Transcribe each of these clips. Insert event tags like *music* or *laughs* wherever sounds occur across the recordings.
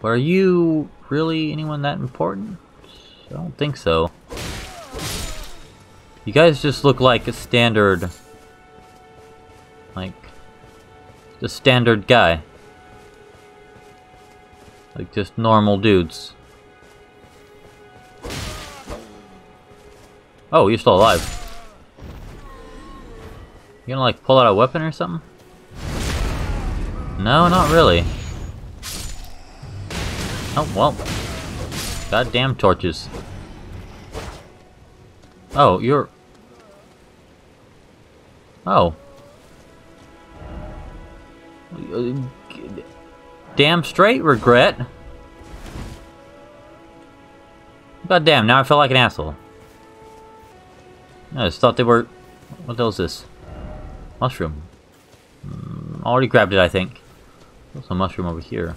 But are you really anyone that important? I don't think so. You guys just look like a standard... Like... The standard guy. Like just normal dudes. Oh, you're still alive. You gonna like pull out a weapon or something? No, not really. Oh, well. Goddamn torches. Oh, you're... Oh. Damn straight regret. God damn, now I feel like an asshole. I just thought they were... What the hell is this? Mushroom. Mm, already grabbed it, I think. There's a mushroom over here.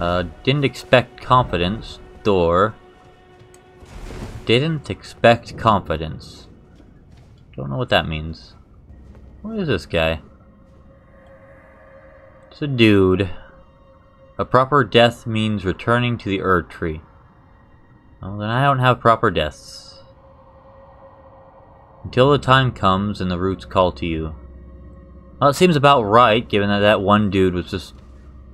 Uh, didn't expect confidence. Door. Didn't expect confidence. Don't know what that means. What is this guy? It's a dude. A proper death means returning to the Erd Tree. Well, then I don't have proper deaths. Until the time comes and the roots call to you. Well, it seems about right, given that that one dude was just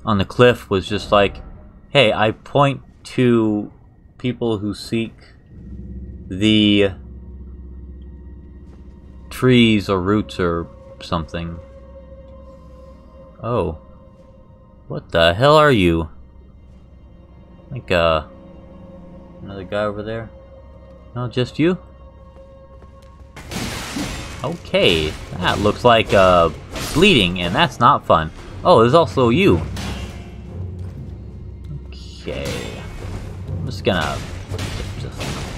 on the cliff was just like, hey, I point to people who seek the trees or roots or something. Oh. What the hell are you? Like, uh... Another guy over there? No, just you? Okay, that looks like, uh, bleeding, and that's not fun. Oh, there's also you. Just gonna...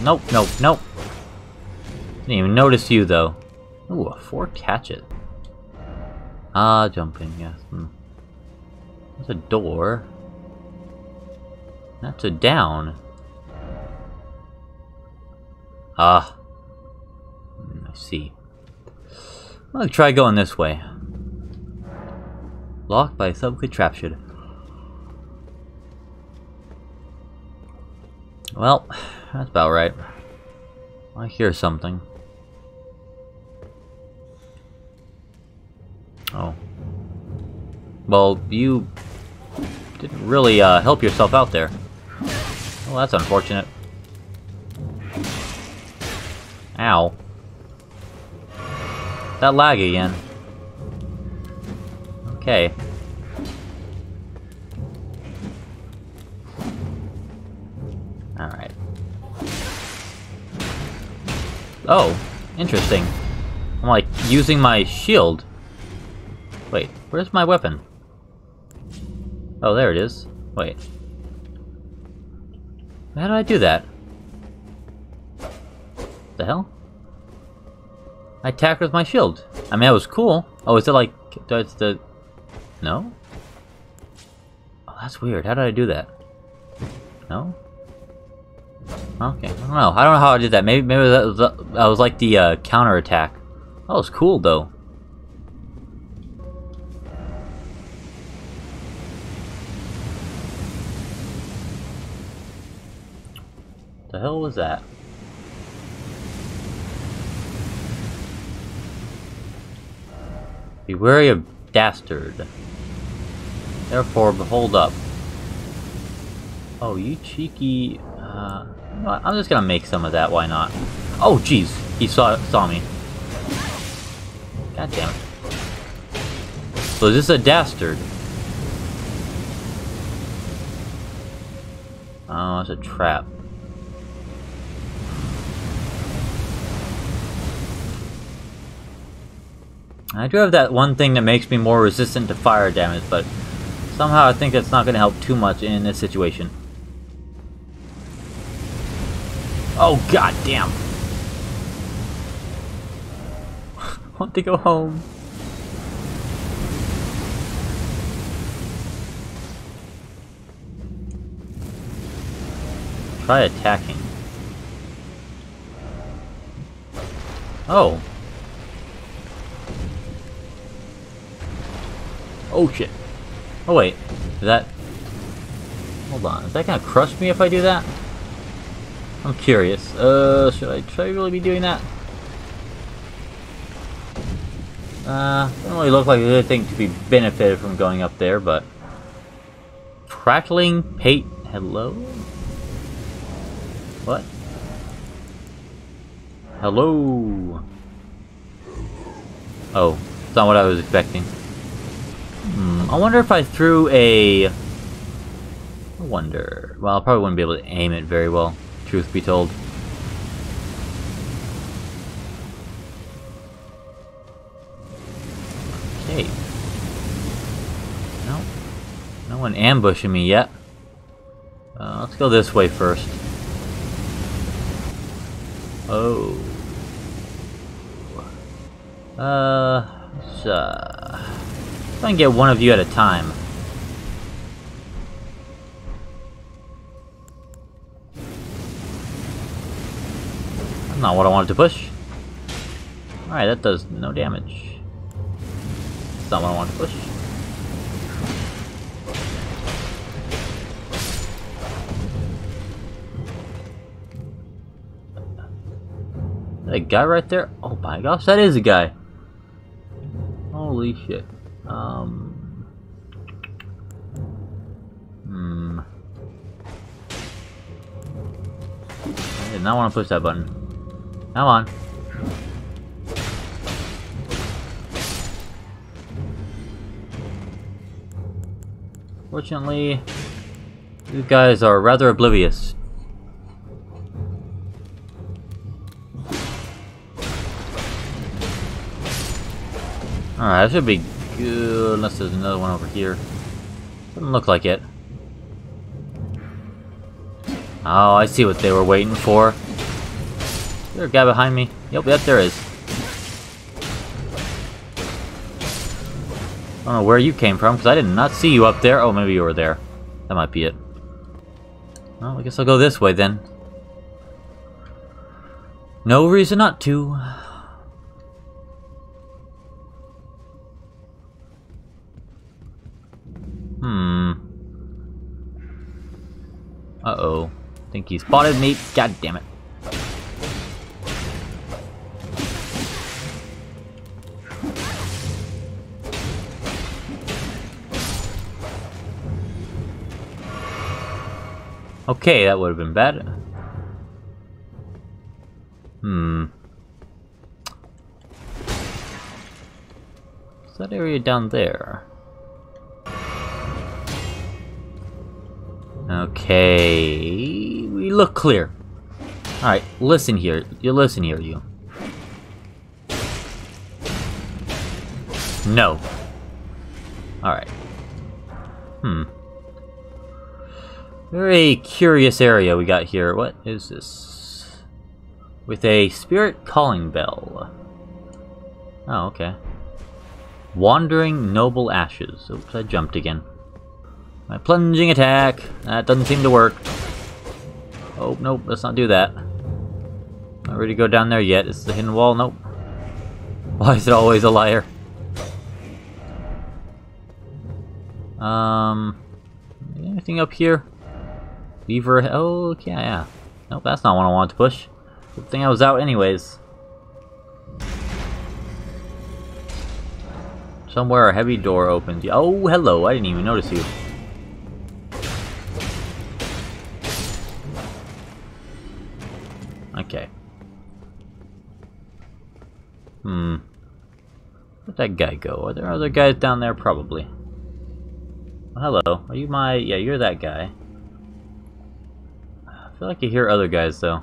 Nope, nope, nope. Didn't even notice you, though. Ooh, a forked hatchet. Ah, jumping, yes. Hmm. There's a door. That's a down. Ah. Hmm, I see. Gonna try going this way. Locked by sub-contraption. Well, that's about right. I hear something. Oh. Well, you didn't really uh, help yourself out there. Well, that's unfortunate. Ow. That lag again. Okay. Oh, interesting. I'm like using my shield. Wait, where's my weapon? Oh, there it is. Wait. How did I do that? The hell? I attacked with my shield. I mean, that was cool. Oh, is it like... That's the... No? Oh, that's weird. How did I do that? No? Okay, I don't know. I don't know how I did that. Maybe maybe that was, that was like the uh, counter attack. That was cool, though. The hell was that? Be wary of dastard. Therefore, behold up. Oh, you cheeky... Uh, I'm just gonna make some of that, why not? Oh, jeez! He saw saw me. God damn it. So is this a dastard? Oh, it's a trap. I do have that one thing that makes me more resistant to fire damage, but somehow I think that's not going to help too much in this situation. Oh god damn! *laughs* Want to go home. Try attacking. Oh. Oh shit. Oh wait, is that... Hold on, is that gonna crush me if I do that? I'm curious. Uh, should I, I really be doing that? Uh, doesn't really look like a good thing to be benefited from going up there, but... Crackling Pate, hello? What? Hello? Oh, it's not what I was expecting. Hmm, I wonder if I threw a... I wonder... Well, I probably wouldn't be able to aim it very well, truth be told. Okay. No. No one ambushing me yet. Uh, let's go this way first. Oh. Uh, let's, uh, try and get one of you at a time. Not what I wanted to push. Alright, that does no damage. That's not what I wanted to push. That guy right there? Oh my gosh, that is a guy. Holy shit. Um. Hmm. I did not want to push that button. Come on. Fortunately, these guys are rather oblivious Alright, that should be good, unless there's another one over here. Doesn't look like it. Oh, I see what they were waiting for. There a guy behind me? Yep, yep, there is. I don't know where you came from, because I did not see you up there. Oh, maybe you were there. That might be it. Well, I guess I'll go this way then. No reason not to. Hmm. Uh-oh. Think he spotted me. God damn it. Okay, that would have been bad. Hmm. Is that area down there? Okay, we look clear. Alright, listen here. You listen here, you. No. Alright. Hmm. Very curious area we got here. What is this? With a spirit calling bell. Oh, okay. Wandering Noble Ashes. Oops, I jumped again. My plunging attack. That doesn't seem to work. Oh, nope, let's not do that. Not ready to go down there yet. Is the hidden wall? Nope. Why is it always a liar? Um, anything up here? Beaver, oh, yeah, yeah. Nope, that's not what I wanted to push. Good thing I was out anyways. Somewhere a heavy door opens. Oh, hello, I didn't even notice you. Okay. Hmm. Where'd that guy go? Are there other guys down there? Probably. hello. Are you my... Yeah, you're that guy. Feel like I hear other guys, though.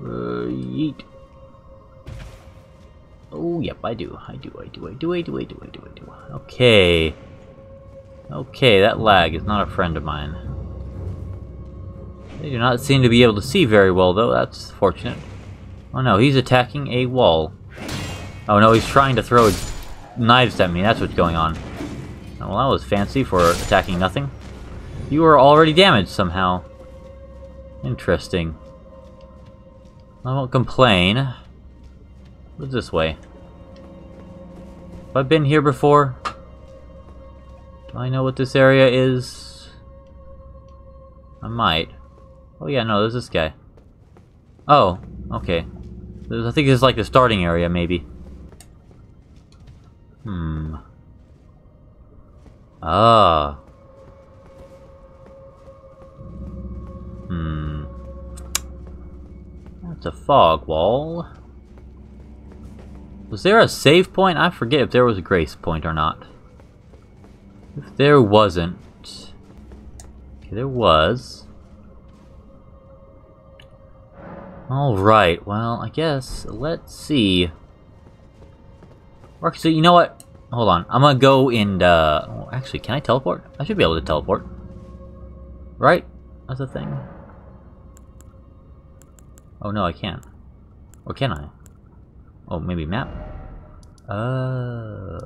Uh, yeet. Oh, yep, I do. I do, I do, I do, I do, I do, I do, I do. Okay. Okay, that lag is not a friend of mine. They do not seem to be able to see very well, though. That's fortunate. Oh no, he's attacking a wall. Oh no, he's trying to throw knives at me. That's what's going on. Well, that was fancy for attacking nothing. You were already damaged somehow. Interesting. I won't complain. What's this way? Have I been here before? Do I know what this area is? I might. Oh yeah, no, there's this guy. Oh, okay. I think this is like the starting area, maybe. Hmm. Ah. Hmm. That's a fog wall. Was there a save point? I forget if there was a grace point or not. If there wasn't... Okay, there was. Alright, well, I guess, let's see. Actually, you know what? Hold on, I'm gonna go and, uh... Oh, actually, can I teleport? I should be able to teleport. Right? That's a thing. Oh, no, I can't. Or can I? Oh, maybe map? Uh...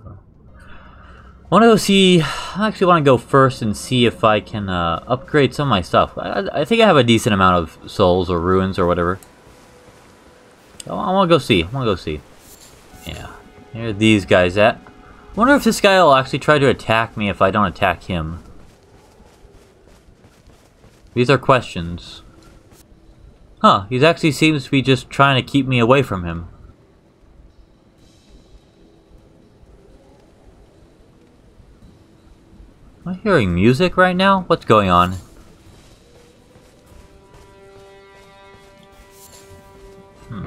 I want to go see... I actually want to go first and see if I can uh, upgrade some of my stuff. I, I think I have a decent amount of souls or ruins or whatever. I want to go see. I want to go see. Yeah. Here are these guys at. I wonder if this guy will actually try to attack me if I don't attack him. These are questions. Huh, he actually seems to be just trying to keep me away from him. Am I hearing music right now? What's going on? Hmm.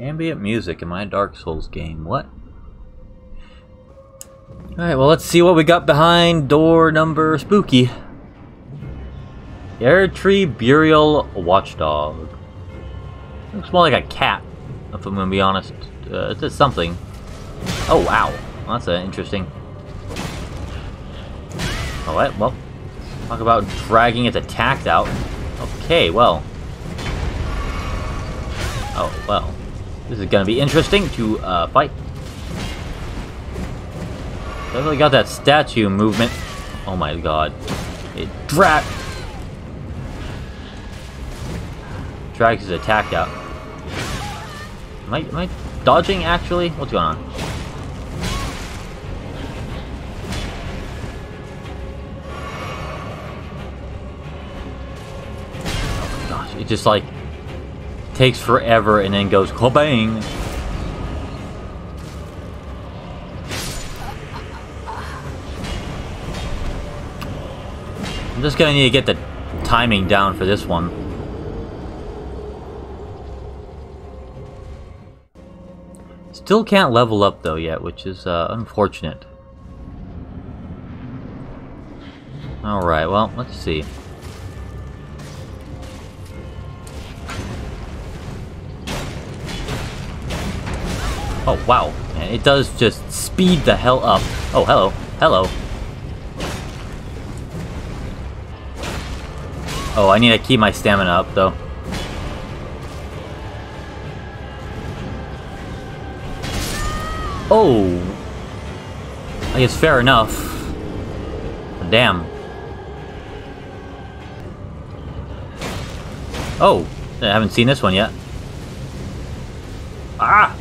Ambient music in my Dark Souls game. What? Alright, well let's see what we got behind door number spooky. Erdtree Burial Watchdog. Looks more like a cat, if I'm gonna be honest. Uh, it's just something. Oh wow. Well, that's uh, interesting. Alright, well. Talk about dragging its attack out. Okay, well. Oh, well. This is gonna be interesting to uh, fight. Definitely got that statue movement. Oh my god. It drag drags his attack out. Am I, am I dodging actually? What's going on? Gosh, It just like takes forever and then goes kabang. I'm just gonna need to get the timing down for this one. Still can't level up though yet, which is uh, unfortunate. Alright, well, let's see. Oh, wow. Man, it does just speed the hell up. Oh, hello. Hello. Oh, I need to keep my stamina up, though. Oh! I guess fair enough. Damn. Oh! I haven't seen this one yet. Ah!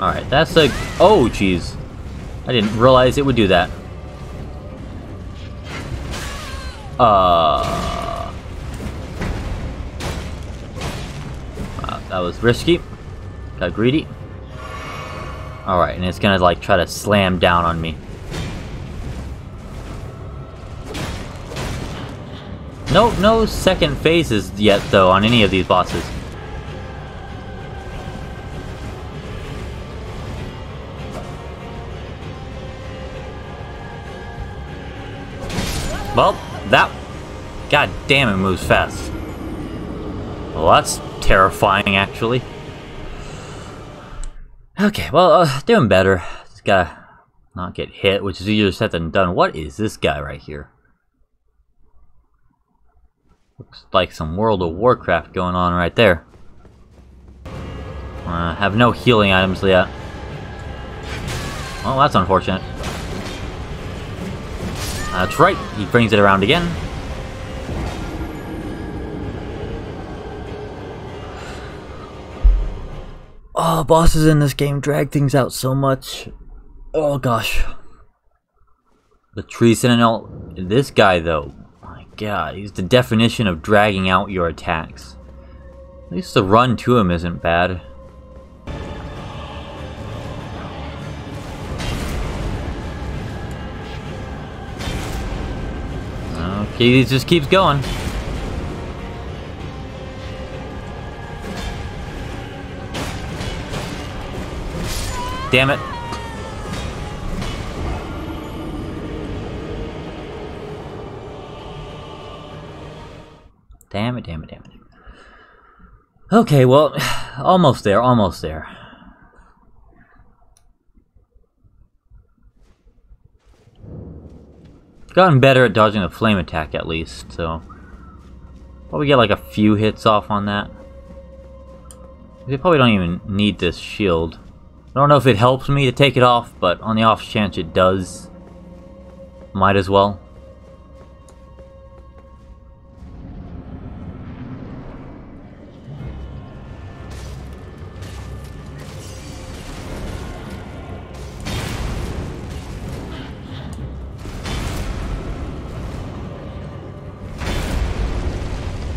Alright, that's a... Oh, jeez. I didn't realize it would do that. Uh... that was risky. Got greedy. Alright, and it's gonna, like, try to slam down on me. No, no second phases yet, though, on any of these bosses. Well, that... God damn, it moves fast. Well, that's terrifying, actually. Okay, well, uh, doing better. Just gotta not get hit, which is easier said than done. What is this guy right here? Looks like some World of Warcraft going on right there. Uh, have no healing items yet. Well, that's unfortunate. That's right, he brings it around again. Oh, bosses in this game drag things out so much. Oh gosh. The tree sentinel. This guy though, my god, he's the definition of dragging out your attacks. At least the run to him isn't bad. Okay, he just keeps going. Damn it. Damn it, damn it, damn it. Okay, well, *sighs* almost there, almost there. Gotten better at dodging the flame attack at least, so... Probably get like a few hits off on that. They probably don't even need this shield. I don't know if it helps me to take it off, but on the off chance it does, might as well.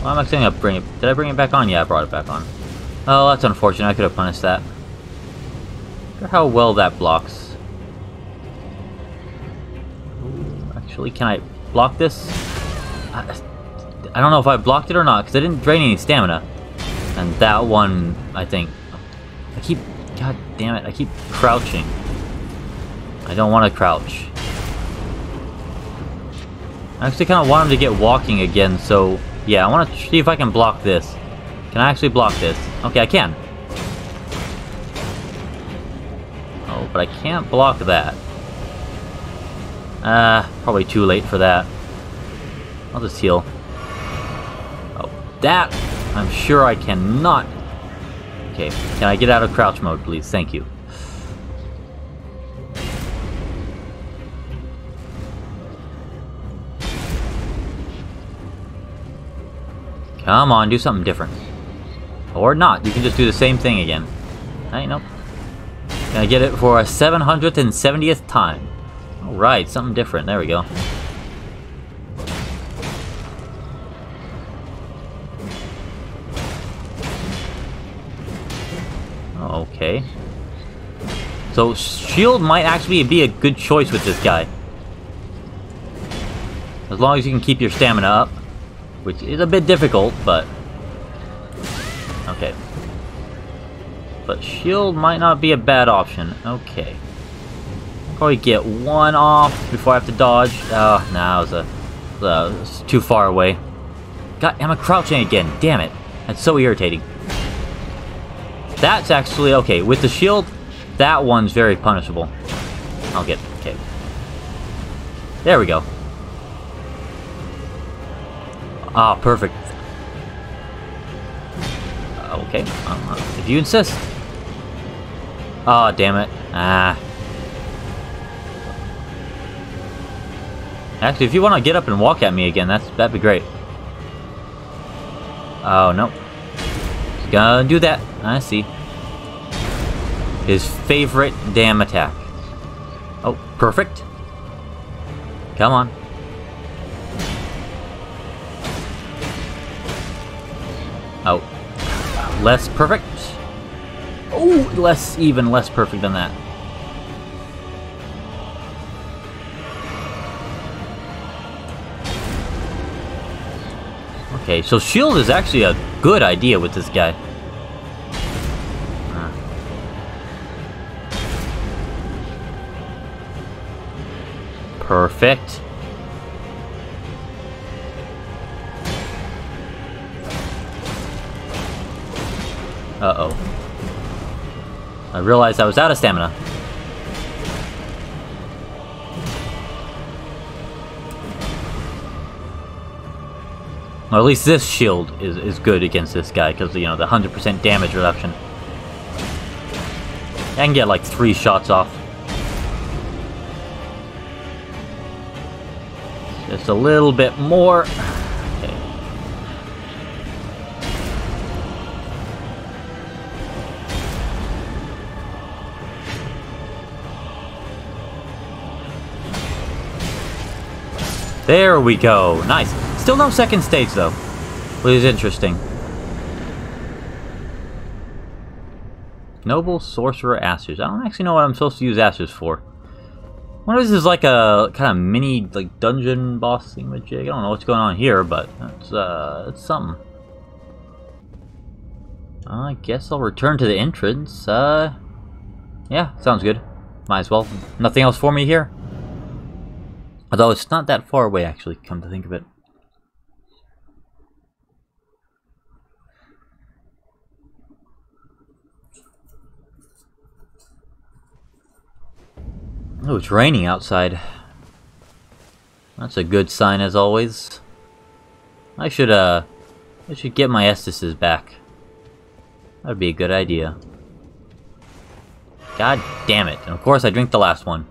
I'm actually gonna bring it. Did I bring it back on? Yeah, I brought it back on. Oh, that's unfortunate. I could have punished that. How well that blocks. Actually, can I block this? I, I don't know if I blocked it or not, because I didn't drain any stamina. And that one, I think... I keep... God damn it, I keep crouching. I don't want to crouch. I actually kind of want him to get walking again, so yeah, I want to see if I can block this. Can I actually block this? Okay, I can. But I can't block that. Uh, probably too late for that. I'll just heal. Oh, that I'm sure I cannot. Okay, can I get out of crouch mode, please? Thank you. Come on, do something different. Or not, you can just do the same thing again. Hey, nope. Gonna get it for a 770th time. Alright, something different. There we go. Okay. So, shield might actually be a good choice with this guy. As long as you can keep your stamina up. Which is a bit difficult, but... But shield might not be a bad option. Okay. Probably get one off before I have to dodge. Oh, nah, it was, a, uh, was too far away. God, I'm a crouching again. Damn it. That's so irritating. That's actually, okay, with the shield, that one's very punishable. I'll get, okay. There we go. Ah, perfect. Okay, uh, if you insist. Oh, damn it. Ah. Actually, if you want to get up and walk at me again, that's that'd be great. Oh, no. He's gonna do that. I see. His favorite damn attack. Oh, perfect. Come on. Oh. Less perfect? Oh, less, even less perfect than that. Okay, so shield is actually a good idea with this guy. Perfect. I realized I was out of stamina. Or at least this shield is, is good against this guy, because, you know, the 100% damage reduction. I can get, like, three shots off. Just a little bit more. There we go. Nice. Still no second stage, though. Which is interesting. Noble Sorcerer Asters. I don't actually know what I'm supposed to use Asters for. What is this like a kind of mini like dungeon boss thingamajig? I don't know what's going on here, but it's uh it's something. I guess I'll return to the entrance. Uh yeah, sounds good. Might as well. Nothing else for me here. Although it's not that far away actually, come to think of it. Oh, it's raining outside. That's a good sign as always. I should, uh, I should get my Estuses back. That'd be a good idea. God damn it. And of course I drink the last one.